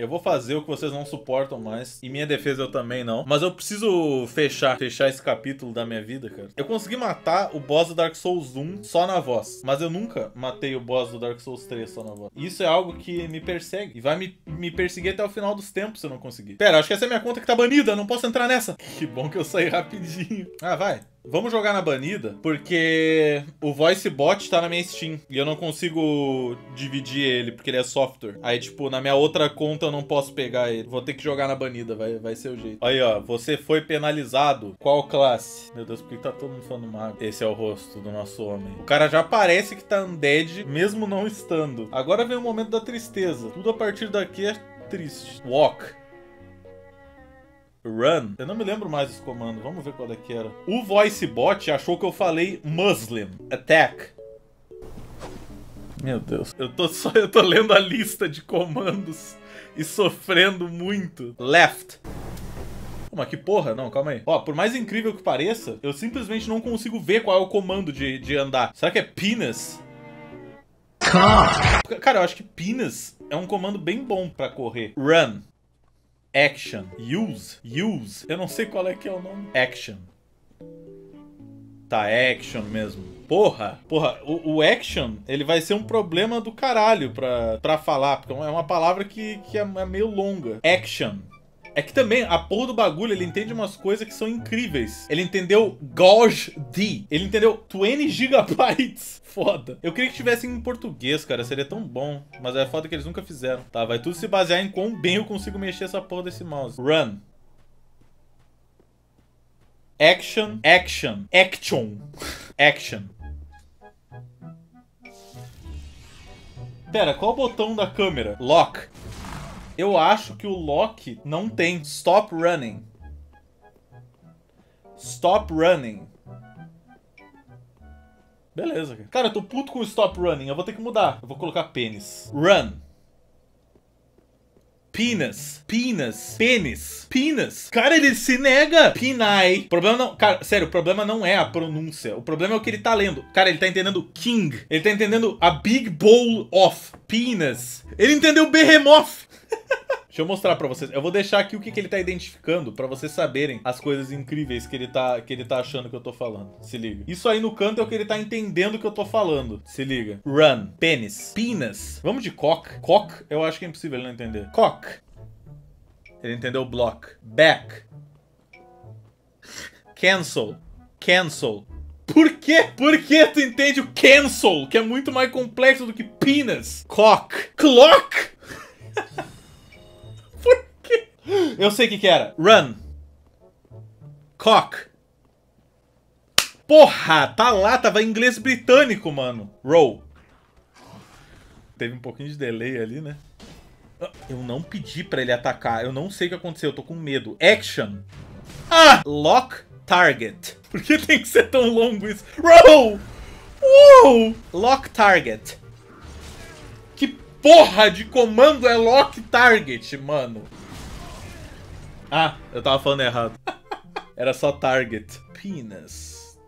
Eu vou fazer o que vocês não suportam mais. E minha defesa eu também não. Mas eu preciso fechar, fechar esse capítulo da minha vida, cara. Eu consegui matar o boss do Dark Souls 1 só na voz. Mas eu nunca matei o boss do Dark Souls 3 só na voz. Isso é algo que me persegue. E vai me, me perseguir até o final dos tempos se eu não conseguir. Pera, acho que essa é minha conta que tá banida. Não posso entrar nessa. Que bom que eu saí rapidinho. Ah, vai. Vamos jogar na banida, porque o voice bot tá na minha Steam e eu não consigo dividir ele, porque ele é software. Aí, tipo, na minha outra conta eu não posso pegar ele. Vou ter que jogar na banida, vai, vai ser o jeito. Aí, ó, você foi penalizado. Qual classe? Meu Deus, por que tá todo mundo falando mago? Esse é o rosto do nosso homem. O cara já parece que tá undead, mesmo não estando. Agora vem o momento da tristeza. Tudo a partir daqui é triste. Walk. Run. Eu não me lembro mais desse comando. Vamos ver qual é que era. O voice bot achou que eu falei Muslim. Attack. Meu Deus. Eu tô só eu tô lendo a lista de comandos e sofrendo muito. Left. Mas que porra? Não, calma aí. Ó, por mais incrível que pareça, eu simplesmente não consigo ver qual é o comando de, de andar. Será que é penis? Cara, eu acho que penis é um comando bem bom pra correr. Run. Action. Use. Use. Eu não sei qual é que é o nome. Action. Tá, action mesmo. Porra, porra, o, o, action, ele vai ser um problema do caralho pra, pra falar, porque é uma palavra que, que é, é meio longa. Action. É que também, a porra do bagulho, ele entende umas coisas que são incríveis. Ele entendeu Gauge D. Ele entendeu 20 gigabytes. Foda. Eu queria que tivesse em português, cara. Seria tão bom. Mas é foda que eles nunca fizeram. Tá, vai tudo se basear em quão bem eu consigo mexer essa porra desse mouse. Run. Action. Action. Action. Action. Pera, qual o botão da câmera? Lock. Eu acho que o Loki não tem. Stop running. Stop running. Beleza, cara. Cara, eu tô puto com o stop running. Eu vou ter que mudar. Eu vou colocar pênis. Run. Penis. Penis. Pênis. Penis. Cara, ele se nega. Pinai. Problema não... Cara, sério, o problema não é a pronúncia. O problema é o que ele tá lendo. Cara, ele tá entendendo king. Ele tá entendendo a big bowl of penis. Ele entendeu behemoth. Deixa eu mostrar pra vocês. Eu vou deixar aqui o que, que ele tá identificando pra vocês saberem as coisas incríveis que ele, tá, que ele tá achando que eu tô falando. Se liga. Isso aí no canto é o que ele tá entendendo que eu tô falando. Se liga. Run. Pênis. Penis. Vamos de cock. Cock, eu acho que é impossível ele não entender. Cock. Ele entendeu block. Back. Cancel. Cancel. Por quê? Por que tu entende o cancel, que é muito mais complexo do que penis? Cock. Clock. Eu sei o que, que era. Run. Cock. Porra, tá lá, tava em inglês britânico, mano. Roll. Teve um pouquinho de delay ali, né? Eu não pedi pra ele atacar. Eu não sei o que aconteceu, eu tô com medo. Action. Ah! Lock target. Por que tem que ser tão longo isso? Roll! Uou! Lock target. Que porra de comando é lock target, mano? Ah, eu tava falando errado. Era só target. Penis.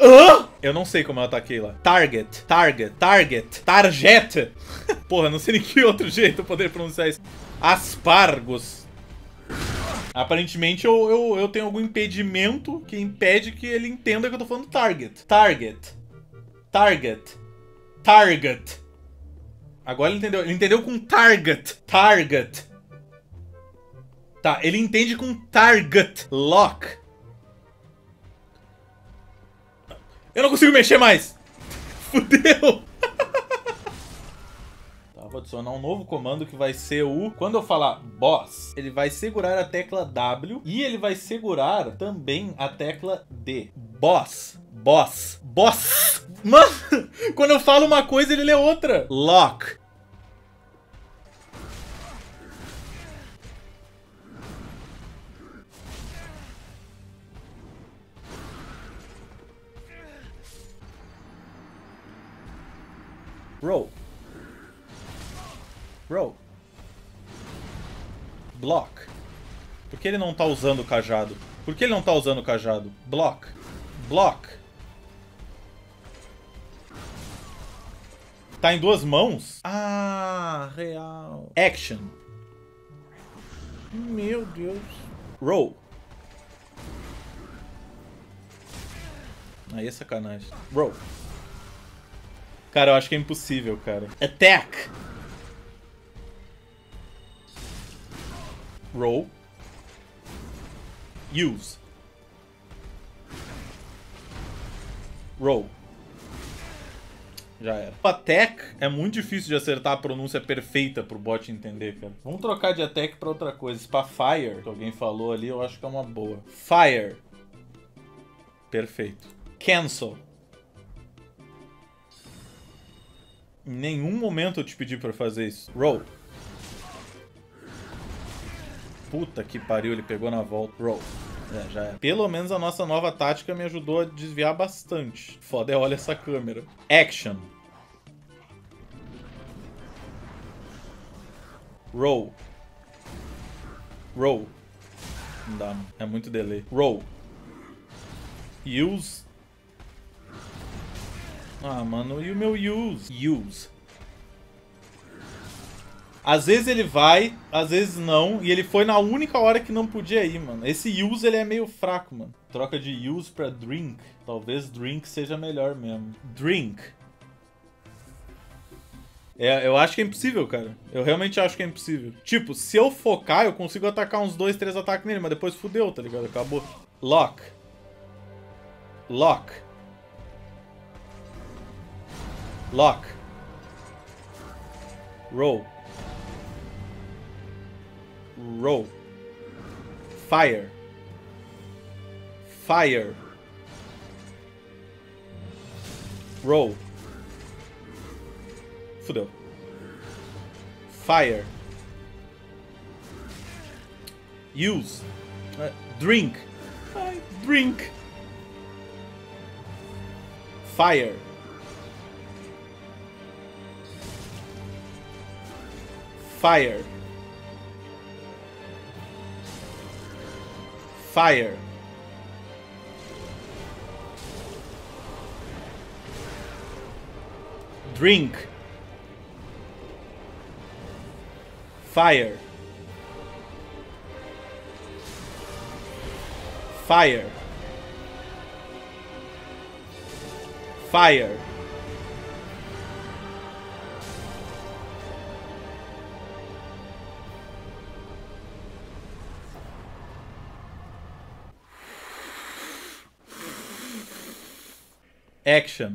Hã? Eu não sei como eu ataquei lá. Target, target, target, target. Porra, não sei nem que outro jeito eu poder pronunciar isso. Aspargos. Aparentemente eu, eu, eu tenho algum impedimento que impede que ele entenda que eu tô falando target. Target. Target. Target. Agora ele entendeu. Ele entendeu com target. Target. Tá, ele entende com target lock. Eu não consigo mexer mais. Fudeu. Vou adicionar um novo comando que vai ser o... Quando eu falar boss, ele vai segurar a tecla W e ele vai segurar também a tecla D. Boss. Boss. Boss. Mano, quando eu falo uma coisa, ele lê outra. Lock. Roll. Roll. Block. Por que ele não tá usando o cajado? Por que ele não tá usando o cajado? Block. Block. Tá em duas mãos? Ah, real. Action. Meu Deus. Roll. Aí é sacanagem. Roll. Cara, eu acho que é impossível, cara. Attack. Roll. Use. Roll. Já era. Attack é muito difícil de acertar a pronúncia perfeita pro bot entender, cara. Vamos trocar de attack pra outra coisa. Pra fire, que alguém falou ali, eu acho que é uma boa. Fire. Perfeito. Cancel. Em nenhum momento eu te pedi pra fazer isso. Roll. Puta que pariu, ele pegou na volta. Roll. É, já é. Pelo menos a nossa nova tática me ajudou a desviar bastante. Foda é, olha essa câmera. Action. Roll. Roll. Não dá, é muito delay. Roll. Use. Ah, mano, e o meu use? Use. Às vezes ele vai, às vezes não, e ele foi na única hora que não podia ir, mano. Esse use ele é meio fraco, mano. Troca de use pra drink. Talvez drink seja melhor mesmo. Drink. É, eu acho que é impossível, cara. Eu realmente acho que é impossível. Tipo, se eu focar, eu consigo atacar uns dois, três ataques nele, mas depois fudeu, tá ligado? Acabou. Lock. Lock. Lock. Roll. Roll. Fire. Fire. Roll. Fudeu. Fire. Use. Uh, drink. Uh, drink. Fire. Fire. Fire. Drink. Fire. Fire. Fire. Action.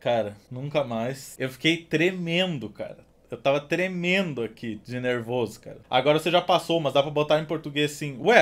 Cara, nunca mais. Eu fiquei tremendo, cara. Eu tava tremendo aqui de nervoso, cara. Agora você já passou, mas dá pra botar em português assim. Ué,